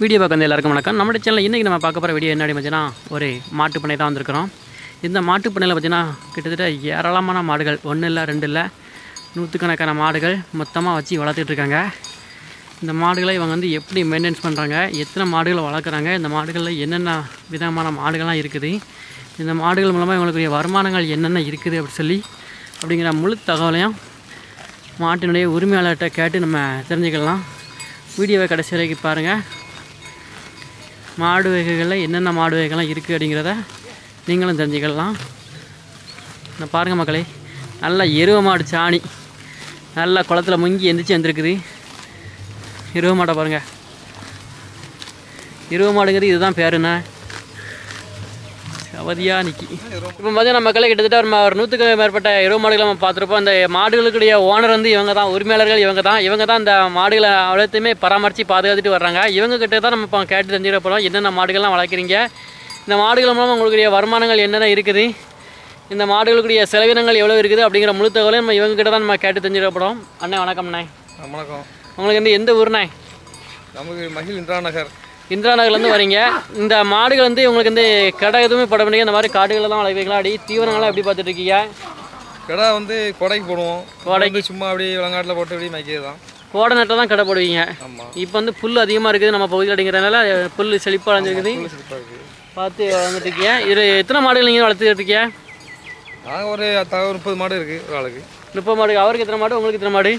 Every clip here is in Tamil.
வீடியோ பார்க்க வந்து எல்லாருக்கும் வணக்கம். நம்ம சேனலில் இன்றைக்கி நம்ம பார்க்க போகிற வீடியோ என்ன பார்த்தீங்கன்னா ஒரு மாட்டுப் தான் வந்திருக்கிறோம். இந்த மாட்டுப் பண்ணையில் பார்த்தீங்கன்னா கிட்டத்தட்ட ஏராளமான மாடுகள். ஒன்றும் இல்லை ரெண்டு இல்லை நூற்றுக்கணக்கான மாடுகள் மொத்தமாக வச்சு வளர்த்துட்ருக்காங்க இந்த மாடுகளை இவங்க வந்து எப்படி மெயின்டைன்ஸ் பண்ணுறாங்க எத்தனை மாடுகளை வளர்க்குறாங்க? இந்த மாடுகளில் என்னென்ன விதமான மாடுகள்லாம் இருக்குது? இந்த மாடுகள் மூலமாக இவங்களுக்குரிய வருமானங்கள் என்னென்ன இருக்குது அப்படி சொல்லி அப்படிங்கிற முழு தகவலையும் மாட்டினுடைய உரிமையாளர்கிட்ட கேட்டு நம்ம தெரிஞ்சுக்கலாம். வீடியோவை கடைசி வரைக்கும் பாருங்கள் மாடு வகைகளில் என்னென்ன மாடு வகைகள்லாம் இருக்குது அப்படிங்கிறத நீங்களும் தெரிஞ்சுக்கலாம். இந்த பாருங்கள் மக்களே நல்லா எருவ மாடு சாணி நல்லா குளத்துல முங்கி எந்திரிச்சு வந்திருக்குது. எருவ மாடை பாருங்கள் எருவ மாடுங்கிறது இதுதான் பேருண்ணே அவதியாக நிற்கி இப்போ பார்த்தீங்கன்னா மக்களே கிட்டத்தட்ட ஒரு நூற்றுக்கு மேற்பட்ட எருவ மாடுகளை நம்ம பார்த்துருப்போம். அந்த மாடுகளுக்குடைய ஓனர் வந்து இவங்க தான் உரிமையாளர்கள் இவங்க தான் இவங்க தான் இந்த மாடுகளை அவ்வளோத்தையுமே பராமரித்து பாதுகாத்துட்டு வர்றாங்க. இவங்க கிட்ட தான் நம்ம இப்போ கேட்டு தெரிஞ்சுக்க போகிறோம் என்னென்ன மாடுகள்லாம் வளர்க்குறீங்க? இந்த மாடுகள் மூலம் உங்களுடைய வருமானங்கள் என்னென்ன இருக்குது? இந்த மாடுகளுக்குரிய செலவினங்கள் எவ்வளோ இருக்குது? அப்படிங்கிற முழு தகவலையும் நம்ம இவங்க கிட்ட தான் நம்ம கேட்டு தெரிஞ்சுக்க போகிறோம் அண்ணே வணக்கம்ண்ணே. வணக்கம். உங்களுக்கு வந்து எந்த ஊர்ண்ணே? நமக்கு மகிழ் இந்திரா நகர். இந்திரா நகர்லேருந்து வரீங்க. இந்த மாடுகள் வந்து உங்களுக்கு வந்து கடை எதுவுமே போட முடியாது இந்த மாதிரி காடுகளை தான் வளர்க்குறீங்களா? அடி தீவனங்கள்லாம் எப்படி பார்த்துட்டு இருக்கீங்க? கிடா வந்து கொடைக்கு போடுவோம். கோடைக்கு. சும்மா அப்படியே விலங்காட்டில் போட்டு அப்படியே மைக்கிறது தான். கோடை நட்டை தான் கடை போடுவீங்க. இப்போ வந்து புல் அதிகமாக இருக்குது நம்ம பகுதியில் அப்படிங்கிறதுனால புல் செழிப்பாக அடைஞ்சிருக்குது பார்த்து வளர்ந்துட்டு இருக்கீங்க. இது எத்தனை மாடுகள் நீங்கள் வளர்த்துட்டு இருக்கீங்க? நாங்கள் ஒரு முப்பது மாடு இருக்குது ஒரு ஆளுக்கு. முப்பது மாடு அவருக்கு எத்தனை மாடு? உங்களுக்கு எத்தனை மாடு?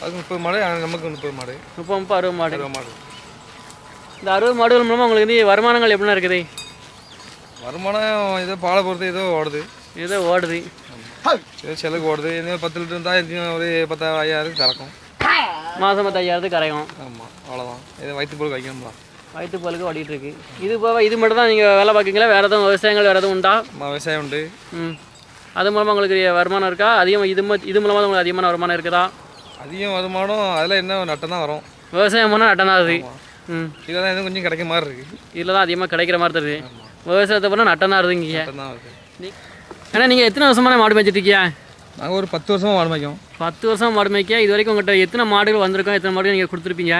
அதுக்கு முப்பது மாடு நமக்கு முப்பது மாடு. முப்பது முப்பது அறுபது மாடு. மாடு. இந்த அறுபது மாடுகள் மூலமாக உங்களுக்கு வந்து வருமானங்கள் எப்படிலாம் இருக்குது? வருமானம் ஏதோ பாலை பொறுத்து ஏதோ ஓடுது. ஏதோ ஓடுது. ஏதோ செலவுக்கு ஓடுது. ஏதோ பத்து லிட்டர் இருந்தால் எதுவும் ஒரு பத்து ஐயாயிரம் கறக்கும். மாதம் பத்து ஐயாயிரத்துக்கு கரையும். ஆமாம் அவ்வளோதான் ஏதோ வயிற்று போல் வைக்கணும்லாம் வயிற்றுப்பாலுக்கு ஓடிட்டு இருக்கு. இது போக இது மட்டும் தான் நீங்கள் வேலை பார்க்குறீங்களா வேறு எதுவும் விவசாயங்கள் வேறு எதுவும் உண்டா? விவசாயம் உண்டு. ம். அது மூலமாக உங்களுக்கு வருமானம் இருக்கா? அதிகமாக இது இது மூலமாக உங்களுக்கு அதிகமான வருமானம் இருக்குதா? அதிகம் வருமானம் அதில் என்ன நட்டம் தான் வரும். விவசாயம் பண்ணால் நட்டம் தான் ஆகுது ம். இதில் தான் எதுவும் கொஞ்சம் கிடைக்க மாதிரி இருக்குது இதில் தான் அதிகமாக கிடைக்கிற மாதிரி தருது விவசாயத்தை பண்ணால் நட்டம் தான் இருக்குது நீ ஏன்னா நீங்கள் எத்தனை வருஷமான மாடு மேய்ச்சிட்டு இருக்கீங்க? நாங்கள் ஒரு பத்து வருஷமாக மாடு மேய்க்கும் பத்து வருஷம் மாடு மேய்க்க இது வரைக்கும் உங்கள்கிட்ட எத்தனை மாடுகள் வந்திருக்கோம் எத்தனை மாடுகள் நீங்கள் கொடுத்துருப்பீங்க?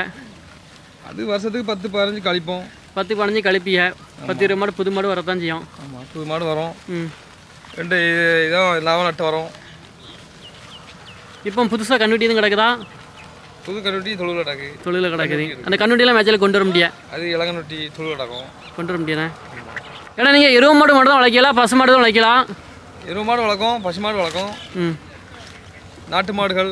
அது வருஷத்துக்கு பத்து பதினஞ்சு கழிப்போம். பத்து பதினஞ்சு கழிப்பீங்க. பத்து இருபது மாடு புது மாடு வரத்தான் செய்யும். ஆமாம் புது மாடு வரும். ம். ரெண்டு இது- இதோ லாபம் நட்டு வரும். இப்போ புதுசாக கண்ணுட்டி எதுவும் கிடக்குதா? புது கருட்டி தொழுவில் அடக்கு தொழிலில் கிடக்குது அந்த கண்ணுட்டியெல்லாம் மேய்ச்சலுக்கு கொண்டு வர முடியாது அது இளங்க நொட்டி தொழுவில் அடக்கும் கொண்டு வர முடியாதே? ஏன்னா நீங்கள் எருவு மாடு மட்டும் தான் வளர்க்கலாம் பசு மாடு தான் வளர்க்கலாம் எருவு மாடு வளர்க்கும் பசு மாடு வளர்க்கும். ம். நாட்டு மாடுகள்.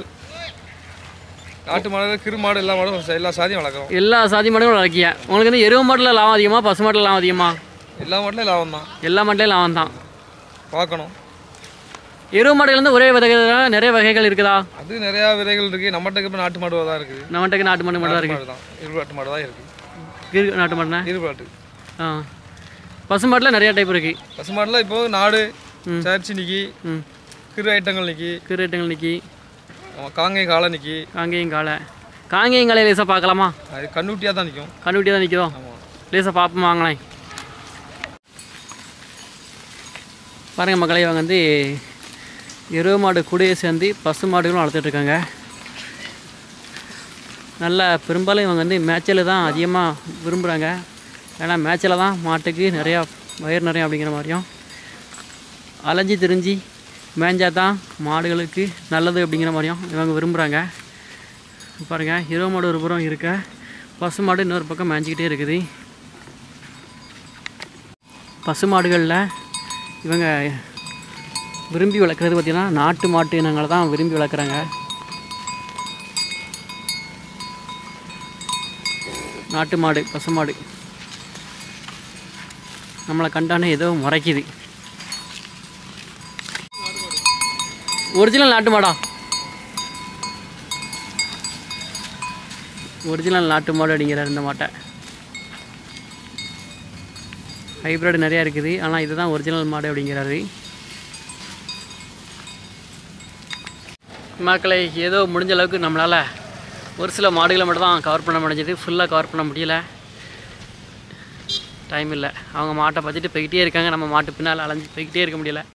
நாட்டு மாடுகள் கிரு மாடு எல்லா மாடும். எல்லா சாதியும் வளர்க்குறோம். எல்லா சாதி மாடுகளும் வளர்க்கிய? உங்களுக்கு வந்து எருவு மாட்டில் லாபம் அதிகமாக பசு மாட்டில் லாபம் அதிகமா? எல்லா மாட்டுலையும் லாபம் தான் எல்லா மாட்டிலையும் லாபம் தான் பார்க்கணும். எருவு மாடுகள் வந்து ஒரே வகைகள் நிறைய வகைகள் இருக்குதா? அது நிறையா விதைகள் இருக்குது நம்மகிட்ட இப்போ நாட்டு மாடு தான் இருக்குது. நம்மகிட்ட நாட்டு மாடு தான் இருக்குது மாடு தான். இருபது நாட்டு மாடு தான் இருக்குது இருக்கு நாட்டு மாடுனா? இருபது நாட்டு. ஆ. பசு மாட்டில் நிறைய டைப் இருக்குது பசு மாடுல இப்போ நாடு. சர்ச்சி நிக்கி கிரு ஐட்டங்கள் நிக்கி. கீரேட்டங்கள் நிற்கி ஆமாம் காங்கை காலை நிக்கி. காங்கேயம் காலை. காங்கேயம் காலை லேசாக பார்க்கலாமா? அது கண்ணுட்டியாக தான் நிற்கும் கண்டுபிட்டி தான் நிற்கிறோம் ஆமாம் லேசாக பார்ப்போம் வாங்களேன். பாருங்கள் மக்களே இவங்க வந்து எருவு மாடு கூடயே சேர்ந்து பசு மாடுகளும் வளர்த்துட்டு இருக்காங்க நல்ல பெரும்பாலும் இவங்க வந்து மேய்ச்சல் தான் அதிகமாக விரும்புகிறாங்க ஏன்னா மேய்ச்சல் தான் மாட்டுக்கு நிறையா வயிறு நிறையா அப்படிங்கிற மாதிரியும். அலைஞ்சி திரிஞ்சு மேய்ஞ்சா தான் மாடுகளுக்கு நல்லது அப்படிங்கிற மாதிரியும் இவங்க விரும்புகிறாங்க பாருங்கள் இரவு மாடு ஒரு புறம் இருக்க பசு மாடு இன்னொரு பக்கம் மேய்ஞ்சிக்கிட்டே இருக்குது. பசு மாடுகளில் இவங்க விரும்பி வளர்க்குறது பார்த்திங்கன்னா நாட்டு மாட்டு இனங்களை தான் விரும்பி வளர்க்குறாங்க. நாட்டு மாடு பசு மாடு. நம்மளை கண்டானே ஏதோ முறைக்குது. ஒரிஜினல் நாட்டு மாடா? ஒரிஜினல் நாட்டு மாடு அப்படிங்கிறார் இந்த மாட்டை. ஹைப்ரிட் நிறையா இருக்குது. ஆனால் இதுதான் ஒரிஜினல் மாடு அப்படிங்கிறாரு. மக்களை ஏதோ முடிஞ்ச அளவுக்கு நம்மளால் ஒரு சில மாடுகளை மட்டும் தான் கவர் பண்ண முடிஞ்சது. ஃபுல்லாக கவர் பண்ண முடியல. டைம் இல்லை. அவங்க மாட்டை பார்த்துட்டு போய்கிட்டே இருக்காங்க. நம்ம மாட்டு பின்னால் அலைஞ்சு போய்கிட்டே இருக்க முடியல.